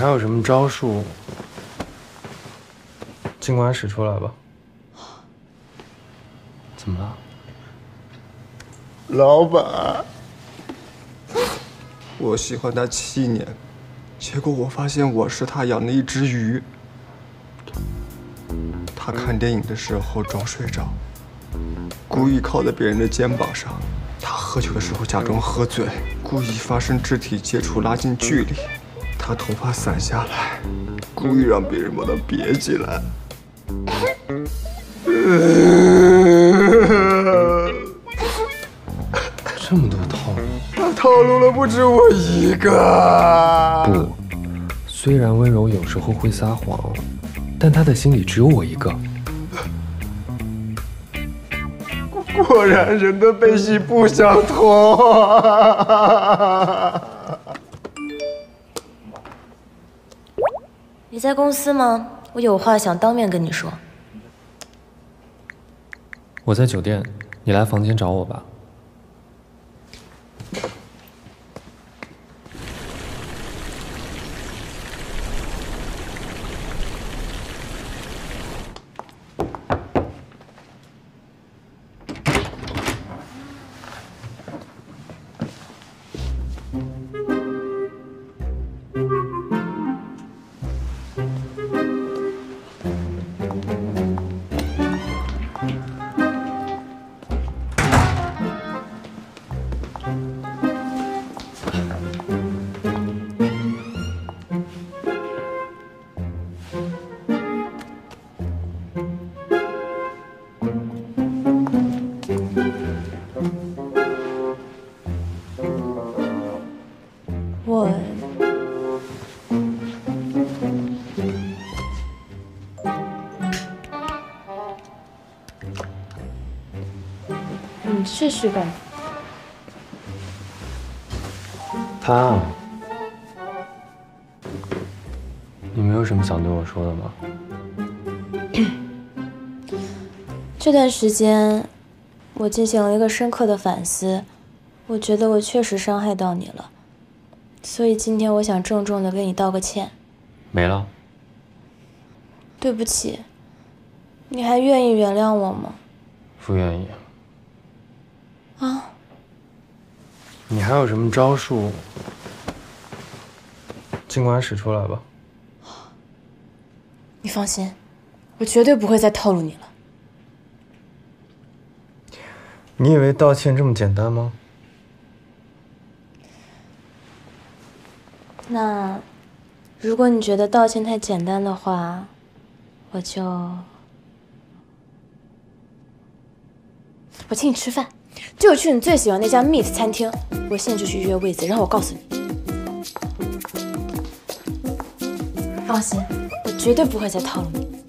还有什么招数，尽管使出来吧。怎么了？老板，我喜欢他七年，结果我发现我是他养的一只鱼。他看电影的时候装睡着，故意靠在别人的肩膀上；他喝酒的时候假装喝醉，故意发生肢体接触拉近距离；他头发散下来，故意让别人把他别起来。这么多套路，他套路了不止我一个。不，虽然温柔有时候会撒谎，但他的心里只有我一个。果然人的悲喜不相同。你在公司吗？我有话想当面跟你说。我在酒店，你来房间找我吧。你试试呗。他，你没有什么想对我说的吗？这段时间，我进行了一个深刻的反思，我觉得我确实伤害到你了，所以今天我想郑重的跟你道个歉。没了。对不起，你还愿意原谅我吗？不愿意。啊，你还有什么招数，尽管使出来吧。你放心，我绝对不会再套路你了。你以为道歉这么简单吗？那，如果你觉得道歉太简单的话，我就我请你吃饭，就去你最喜欢那家 Meet 餐厅。我现在就去预约位子，然后我告诉你。放心，我绝对不会再套路你。